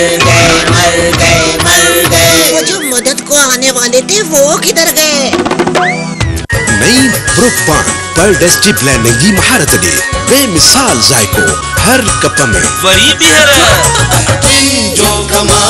मर गए मर गए मर गए वो जो मदद को आने वाले थे वो किधर गए नई ब्रुक पर डेस्टी प्लानिंग की महारत ने बेमिसाल जायको हर कप में। वही भी है जो कमा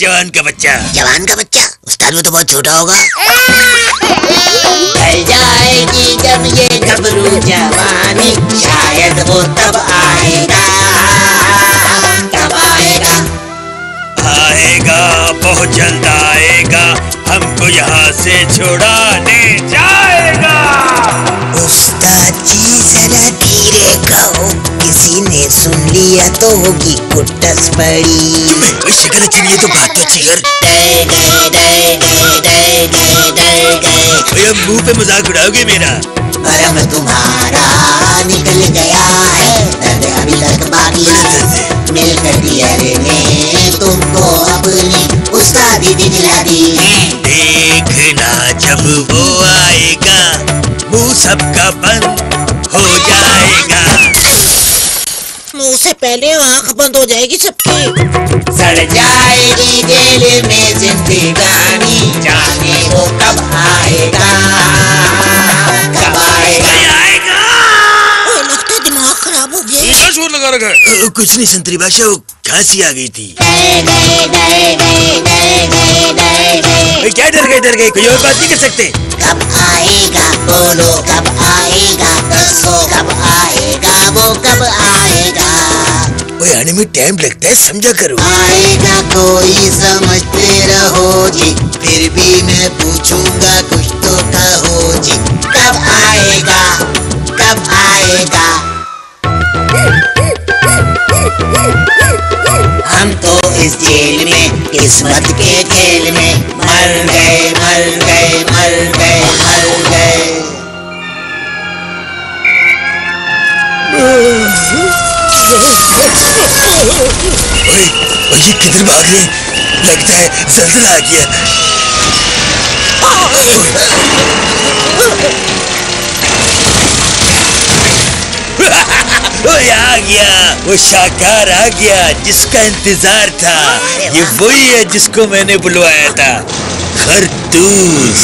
जवान का बच्चा। जवान का बच्चा? उस्ताद वो तो बहुत छोटा होगा। ढल जाएगी जब ये गबरू जवानी शायद वो तब आएगा। तब आएगा। आएगा बहुत जल्द आएगा हमको यहाँ से छुड़ाने जाएगा। उस्ताद जी जरा ने सुन लिया तो होगी कुटस पड़ी ओए शिखर चिड़िए तो बात तो ओए अब मुँह पे मज़ाक उड़ाओगे मेरा। करम तुम्हारा निकल गया है। दर्द अभी तक बाकी है। मिलकर दिया ने तुमको अपनी। उस्तादी दिला दी देखना जब वो आएगा मुँह सबका बंद। से पहले आँख बंद हो जाएगी सबकी। सड़ जाएगी जेल में जिंदगानी जाने वो कब आएगा? कब आएगा? आएगा? लगता है दिमाग खराब हो गया। क्या शोर लगा रखा है। कुछ नहीं संतरी बादशाह वो खांसी आ गई थी। क्या डर गए डर गए? कोई और बात नहीं कर सकते। कब आएगा? ओए आने में टाइम लगता है, समझा करो। आएगा कोई, समझते रहो जी। फिर भी मैं पूछूँगा, कुछ तो कहो जी। कब आएगा कब आएगा? हम तो इस जेल में, किस्मत के खेल में, मर गए मर गए मर गए। ये किधर भाग रहे लगता है जल्जला आ गया। आ गया, वो शाकार आ गया, जिसका इंतज़ार था। ये वही है जिसको मैंने बुलवाया था। खरतूस